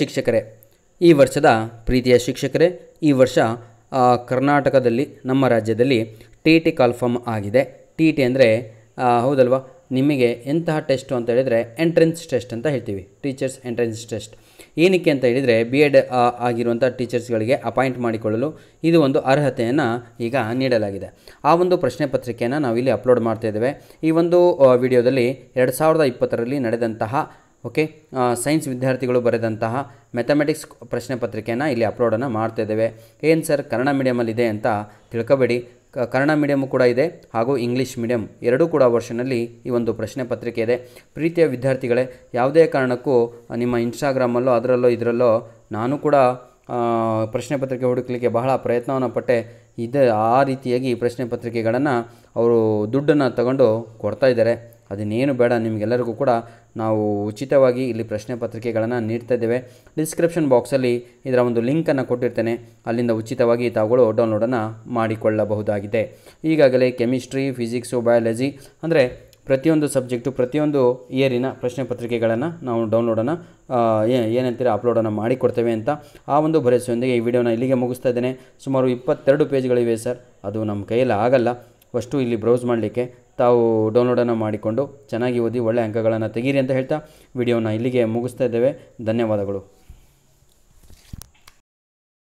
ಶಿಕ್ಷಕರೇ, ಈ ವರ್ಷದ ಪ್ರೀತಿಯ ಶಿಕ್ಷಕರೇ, ಈ ವರ್ಷ ಕರ್ನಾಟಕದಲ್ಲಿ, ನಮ್ಮ ರಾಜ್ಯದಲ್ಲಿ ಟಿ ಟಿ ಕಾಲ್ಫಾರ್ಮ್ ಆಗಿದೆ. ಟಿ ಟಿ ಅಂದರೆ ಹೌದಲ್ವಾ? ನಿಮಗೆ ಎಂತಹ ಟೆಸ್ಟು ಅಂತ ಹೇಳಿದರೆ ಎಂಟ್ರೆನ್ಸ್ ಟೆಸ್ಟ್ ಅಂತ ಹೇಳ್ತೀವಿ. Teachers entrance test. ಏನಕ್ಕೆ ಅಂತ ಹೇಳಿದರೆ ಬಿ ಎಡ್ ಆಗಿರುವಂಥ ಟೀಚರ್ಸ್ಗಳಿಗೆ ಅಪಾಯಿಂಟ್ ಮಾಡಿಕೊಳ್ಳಲು ಇದು ಒಂದು ಅರ್ಹತೆಯನ್ನು ಈಗ ನೀಡಲಾಗಿದೆ. ಆ ಒಂದು ಪ್ರಶ್ನೆ ಪತ್ರಿಕೆಯನ್ನು ನಾವಿಲ್ಲಿ ಅಪ್ಲೋಡ್ ಮಾಡ್ತಾ ಇದ್ದೇವೆ. ಈ ಒಂದು ವಿಡಿಯೋದಲ್ಲಿ ಎರಡು ಸಾವಿರದ ಇಪ್ಪತ್ತರಲ್ಲಿ ನಡೆದಂತಹ ಓಕೆ? ಸೈನ್ಸ್ ವಿದ್ಯಾರ್ಥಿಗಳು ಬರೆದಂತಹ ಮ್ಯಾಥಮೆಟಿಕ್ಸ್ ಪ್ರಶ್ನೆ ಪತ್ರಿಕೆಯನ್ನು ಇಲ್ಲಿ ಅಪ್ಲೋಡನ್ನು ಮಾಡ್ತಾ ಇದ್ದೇವೆ. ಏನು ಸರ್ ಕನ್ನಡ ಮೀಡಿಯಮಲ್ಲಿದೆ ಅಂತ ತಿಳ್ಕೊಬೇಡಿ. ಕನ್ನಡ ಮೀಡಿಯಮ್ ಕೂಡ ಇದೆ ಹಾಗೂ ಇಂಗ್ಲೀಷ್ ಮೀಡಿಯಮ್ ಎರಡೂ ಕೂಡ ವರ್ಷನಲ್ಲಿ ಈ ಒಂದು ಪ್ರಶ್ನೆ ಪತ್ರಿಕೆ ಇದೆ. ಪ್ರೀತಿಯ ವಿದ್ಯಾರ್ಥಿಗಳೇ, ಯಾವುದೇ ಕಾರಣಕ್ಕೂ ನಿಮ್ಮ ಇನ್ಸ್ಟಾಗ್ರಾಮಲ್ಲೋ ಅದರಲ್ಲೋ, ಇದರಲ್ಲೋ ನಾನು ಕೂಡ ಪ್ರಶ್ನೆ ಪತ್ರಿಕೆ ಹುಡುಕಲಿಕ್ಕೆ ಬಹಳ ಪ್ರಯತ್ನವನ್ನು ಪಟ್ಟೆ. ಇದೆ ಆ ರೀತಿಯಾಗಿ ಪ್ರಶ್ನೆ ಪತ್ರಿಕೆಗಳನ್ನು ಅವರು ದುಡ್ಡನ್ನು ತಗೊಂಡು ಕೊಡ್ತಾ ಇದ್ದಾರೆ. ಅದನ್ನೇನು ಬೇಡ, ನಿಮಗೆಲ್ಲರಿಗೂ ಕೂಡ ನಾವು ಉಚಿತವಾಗಿ ಇಲ್ಲಿ ಪ್ರಶ್ನೆ ಪತ್ರಿಕೆಗಳನ್ನು ನೀಡ್ತಾ ಇದ್ದೇವೆ. ಡಿಸ್ಕ್ರಿಪ್ಷನ್ ಬಾಕ್ಸಲ್ಲಿ ಇದರ ಒಂದು ಲಿಂಕನ್ನು ಕೊಟ್ಟಿರ್ತೇನೆ. ಅಲ್ಲಿಂದ ಉಚಿತವಾಗಿ ತಾವುಗಳು ಡೌನ್ಲೋಡನ್ನು ಮಾಡಿಕೊಳ್ಳಬಹುದಾಗಿದೆ. ಈಗಾಗಲೇ ಕೆಮಿಸ್ಟ್ರಿ ಫಿಸಿಕ್ಸು ಬಯಾಲಜಿ ಅಂದರೆ ಪ್ರತಿಯೊಂದು ಸಬ್ಜೆಕ್ಟು ಪ್ರತಿಯೊಂದು ಇಯರಿನ ಪ್ರಶ್ನೆ ಪತ್ರಿಕೆಗಳನ್ನು ನಾವು ಡೌನ್ಲೋಡನ್ನು ಏನಂತೀರ ಅಪ್ಲೋಡನ್ನು ಮಾಡಿಕೊಡ್ತೇವೆ ಅಂತ ಆ ಒಂದು ಭರವಸೆಯೊಂದಿಗೆ ಈ ವಿಡಿಯೋನ ಇಲ್ಲಿಗೆ ಮುಗಿಸ್ತಾ ಇದ್ದೇನೆ. ಸುಮಾರು ಇಪ್ಪತ್ತೆರಡು ಪೇಜ್ಗಳಿವೆ ಸರ್. ಅದು ನಮ್ಮ ಕೈಯಲ್ಲಿ ಆಗಲ್ಲ. ಅಷ್ಟು ಇಲ್ಲಿ ಬ್ರೌಸ್ ಮಾಡಲಿಕ್ಕೆ ತಾವು ಡೌನ್ಲೋಡನ್ನು ಮಾಡಿಕೊಂಡು ಚೆನ್ನಾಗಿ ಓದಿ ಒಳ್ಳೆಯ ಅಂಕಗಳನ್ನು ತೆಗೀರಿ ಅಂತ ಹೇಳ್ತಾ ವಿಡಿಯೋನ ಇಲ್ಲಿಗೆ ಮುಗಿಸ್ತಾ ಇದ್ದೇವೆ. ಧನ್ಯವಾದಗಳು.